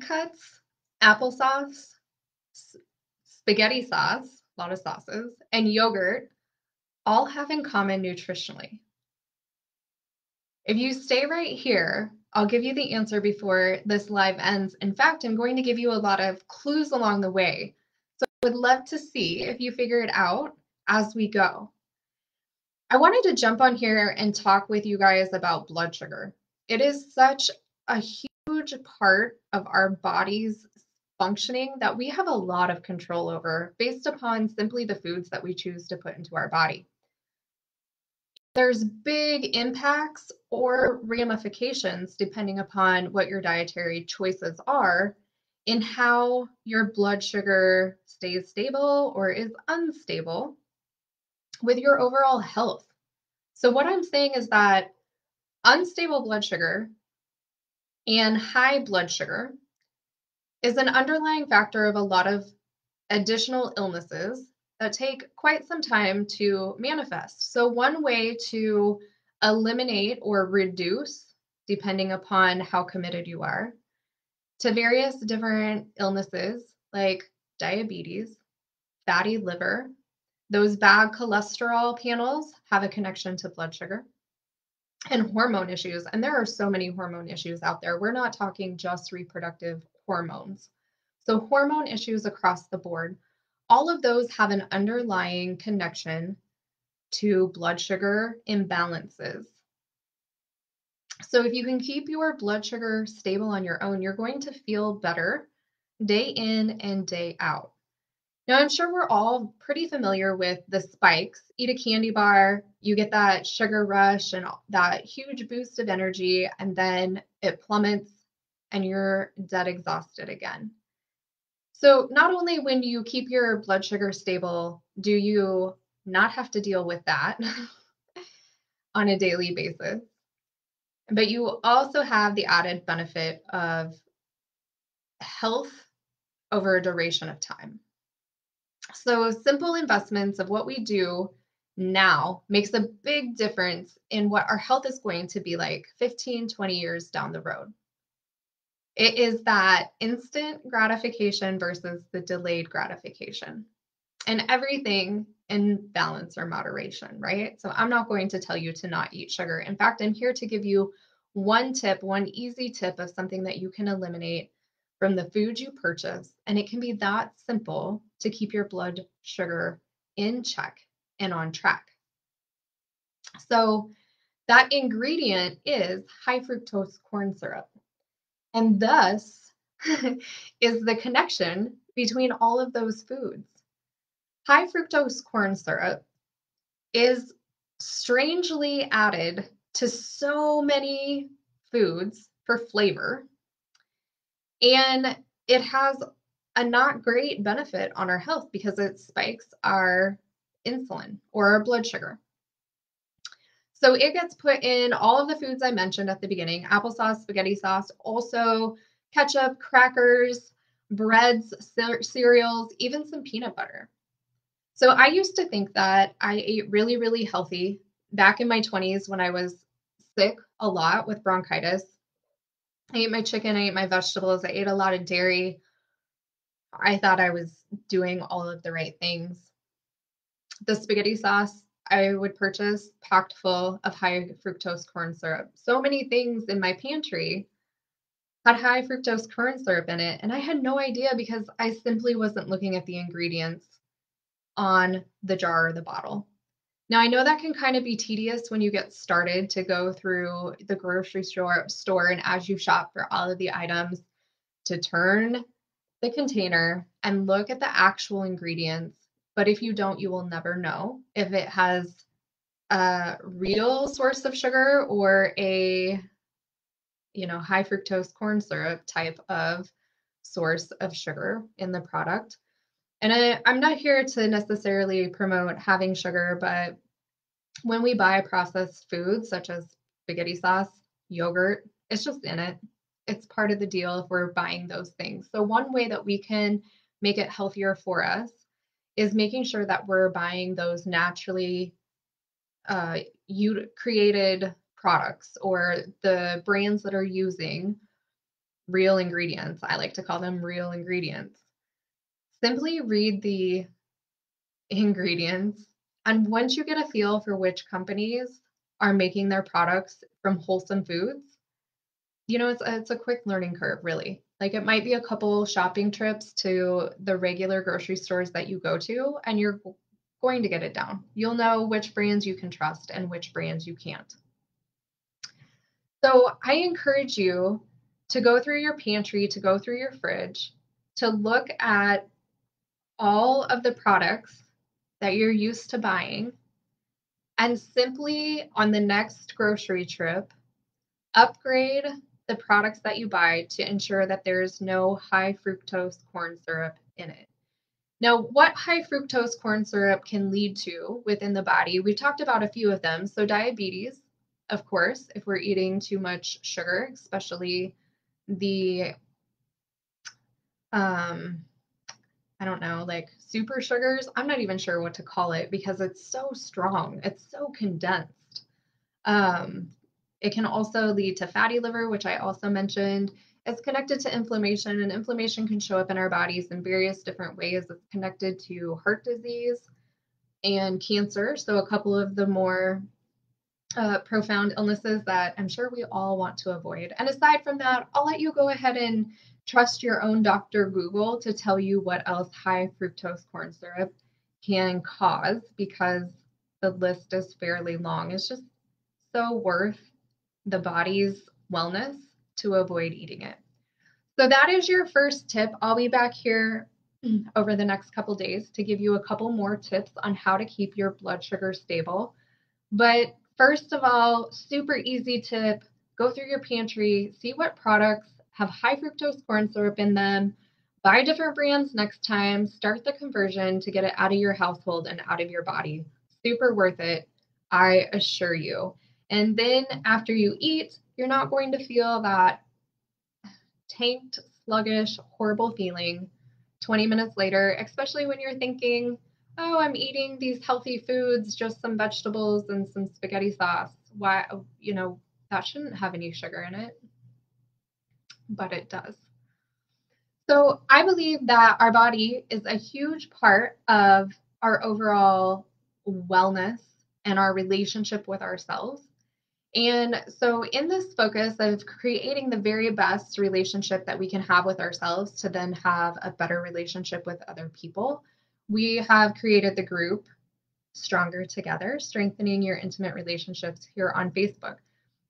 cuts, applesauce, spaghetti sauce, a lot of sauces, and yogurt all have in common nutritionally. If you stay right here, I'll give you the answer before this live ends. In fact, I'm going to give you a lot of clues along the way. So I would love to see if you figure it out as we go. I wanted to jump on here and talk with you guys about blood sugar. It is such a huge part of our body's functioning that we have a lot of control over based upon simply the foods that we choose to put into our body. There's big impacts or ramifications depending upon what your dietary choices are in how your blood sugar stays stable or is unstable with your overall health. So, what I'm saying is that unstable blood sugar and high blood sugar is an underlying factor of a lot of additional illnesses that take quite some time to manifest. So, one way to eliminate or reduce, depending upon how committed you are, to various different illnesses like diabetes, fatty liver, those bad cholesterol panels have a connection to blood sugar and hormone issues. And there are so many hormone issues out there. We're not talking just reproductive hormones. So, hormone issues across the board, all of those have an underlying connection to blood sugar imbalances. So, if you can keep your blood sugar stable on your own, you're going to feel better day in and day out. Now, I'm sure we're all pretty familiar with the spikes. Eat a candy bar, you get that sugar rush and that huge boost of energy, and then it plummets and you're dead exhausted again. So, not only when you keep your blood sugar stable, do you not have to deal with that on a daily basis, but you also have the added benefit of health over a duration of time. So, simple investments of what we do now makes a big difference in what our health is going to be like 15, 20 years down the road. It is that instant gratification versus the delayed gratification. And everything in balance or moderation, right? So I'm not going to tell you to not eat sugar. In fact, I'm here to give you one tip, one easy tip of something that you can eliminate from the food you purchase. And it can be that simple to keep your blood sugar in check and on track. So that ingredient is high fructose corn syrup. And thus is the connection between all of those foods. High fructose corn syrup is strangely added to so many foods for flavor and it has a not great benefit on our health because it spikes our insulin or our blood sugar. So it gets put in all of the foods I mentioned at the beginning applesauce, spaghetti sauce, also ketchup, crackers, breads, cereals, even some peanut butter. So I used to think that I ate really, really healthy back in my 20s when I was sick a lot with bronchitis. I ate my chicken, I ate my vegetables, I ate a lot of dairy. I thought I was doing all of the right things. The spaghetti sauce I would purchase packed full of high fructose corn syrup. So many things in my pantry had high fructose corn syrup in it, and I had no idea because I simply wasn't looking at the ingredients on the jar or the bottle. Now, I know that can kind of be tedious when you get started to go through the grocery store, store and as you shop for all of the items to turn the container and look at the actual ingredients. But if you don't, you will never know if it has a real source of sugar or a you know high fructose corn syrup type of source of sugar in the product. And I, I'm not here to necessarily promote having sugar, but when we buy processed foods such as spaghetti sauce, yogurt, it's just in it. It's part of the deal if we're buying those things. So, one way that we can make it healthier for us is making sure that we're buying those naturally uh, you created products or the brands that are using real ingredients. I like to call them real ingredients. Simply read the ingredients. And once you get a feel for which companies are making their products from wholesome foods, you know, it's a, it's a quick learning curve, really. Like it might be a couple shopping trips to the regular grocery stores that you go to, and you're going to get it down. You'll know which brands you can trust and which brands you can't. So I encourage you to go through your pantry, to go through your fridge, to look at all of the products that you're used to buying, and simply on the next grocery trip, upgrade the products that you buy to ensure that there's no high fructose corn syrup in it. Now, what high fructose corn syrup can lead to within the body, we've talked about a few of them. So, diabetes, of course, if we're eating too much sugar, especially the, um, I don't know, like super sugars. I'm not even sure what to call it because it's so strong, it's so condensed. Um, it can also lead to fatty liver, which I also mentioned. It's connected to inflammation, and inflammation can show up in our bodies in various different ways. It's connected to heart disease and cancer. So, a couple of the more uh, profound illnesses that I'm sure we all want to avoid. And aside from that, I'll let you go ahead and trust your own doctor Google to tell you what else high fructose corn syrup can cause because the list is fairly long. It's just so worth the body's wellness to avoid eating it. So that is your first tip. I'll be back here over the next couple days to give you a couple more tips on how to keep your blood sugar stable. But first of all, super easy tip go through your pantry, see what products have high fructose corn syrup in them. Buy different brands next time. Start the conversion to get it out of your household and out of your body. Super worth it, I assure you. And then after you eat, you're not going to feel that tanked, sluggish, horrible feeling 20 minutes later, especially when you're thinking, oh, I'm eating these healthy foods, just some vegetables and some spaghetti sauce. Why, you know, that shouldn't have any sugar in it, but it does. So I believe that our body is a huge part of our overall wellness and our relationship with ourselves. And so, in this focus of creating the very best relationship that we can have with ourselves to then have a better relationship with other people, we have created the group Stronger Together Strengthening Your Intimate Relationships here on Facebook.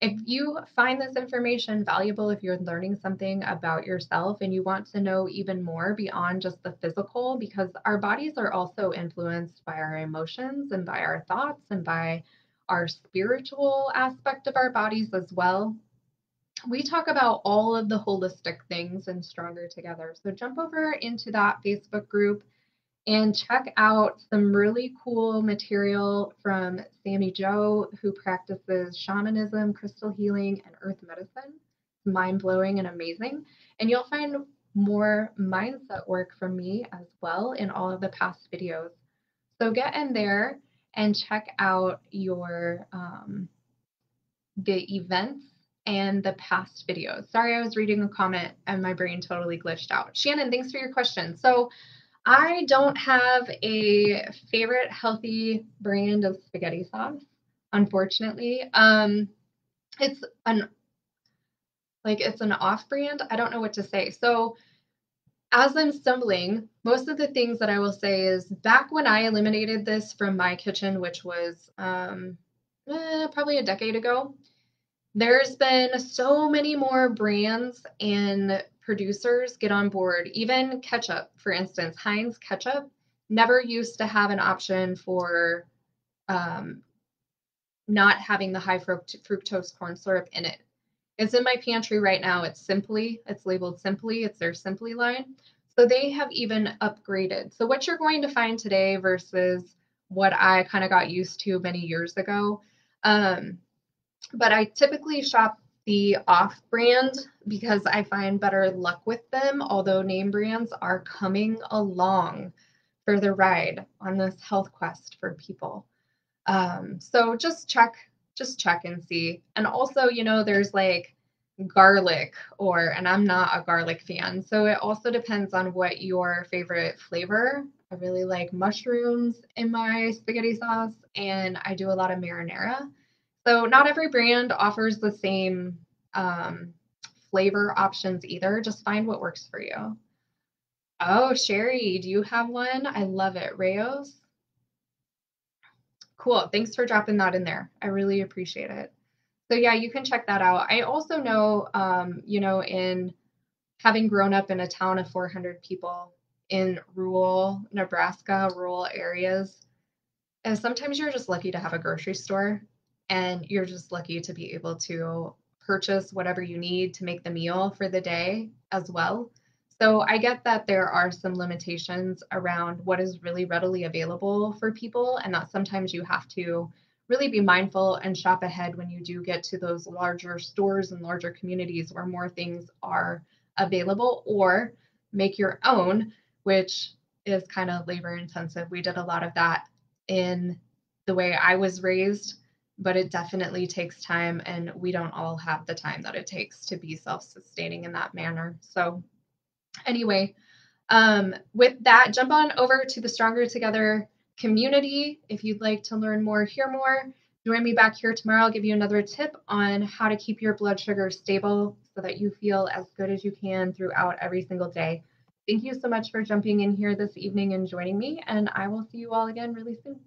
If you find this information valuable, if you're learning something about yourself and you want to know even more beyond just the physical, because our bodies are also influenced by our emotions and by our thoughts and by our spiritual aspect of our bodies as well. We talk about all of the holistic things and Stronger Together. So jump over into that Facebook group and check out some really cool material from Sammy Joe, who practices shamanism, crystal healing, and earth medicine. Mind blowing and amazing. And you'll find more mindset work from me as well in all of the past videos. So get in there and check out your um, the events and the past videos. Sorry, I was reading a comment and my brain totally glitched out. Shannon, thanks for your question. So I don't have a favorite healthy brand of spaghetti sauce, unfortunately. Um, it's an like it's an off brand. I don't know what to say. So as I'm stumbling, most of the things that I will say is back when I eliminated this from my kitchen, which was um, eh, probably a decade ago, there's been so many more brands and producers get on board. Even ketchup, for instance, Heinz ketchup never used to have an option for um, not having the high fructose corn syrup in it. It's in my pantry right now. It's Simply. It's labeled Simply. It's their Simply line. So they have even upgraded. So what you're going to find today versus what I kind of got used to many years ago. Um, but I typically shop the off brand because I find better luck with them, although name brands are coming along for the ride on this health quest for people. Um, so just check just check and see. And also, you know, there's like garlic or and I'm not a garlic fan. So it also depends on what your favorite flavor. I really like mushrooms in my spaghetti sauce and I do a lot of marinara. So not every brand offers the same um, flavor options either. Just find what works for you. Oh, Sherry, do you have one? I love it. Rao's. Cool. Thanks for dropping that in there. I really appreciate it. So yeah, you can check that out. I also know, um, you know, in having grown up in a town of 400 people in rural Nebraska, rural areas, and sometimes you're just lucky to have a grocery store and you're just lucky to be able to purchase whatever you need to make the meal for the day as well. So I get that there are some limitations around what is really readily available for people, and that sometimes you have to really be mindful and shop ahead when you do get to those larger stores and larger communities where more things are available, or make your own, which is kind of labor intensive. We did a lot of that in the way I was raised, but it definitely takes time, and we don't all have the time that it takes to be self sustaining in that manner. So, anyway, um, with that, jump on over to the Stronger Together community if you'd like to learn more, hear more. Join me back here tomorrow. I'll give you another tip on how to keep your blood sugar stable so that you feel as good as you can throughout every single day. Thank you so much for jumping in here this evening and joining me, and I will see you all again really soon.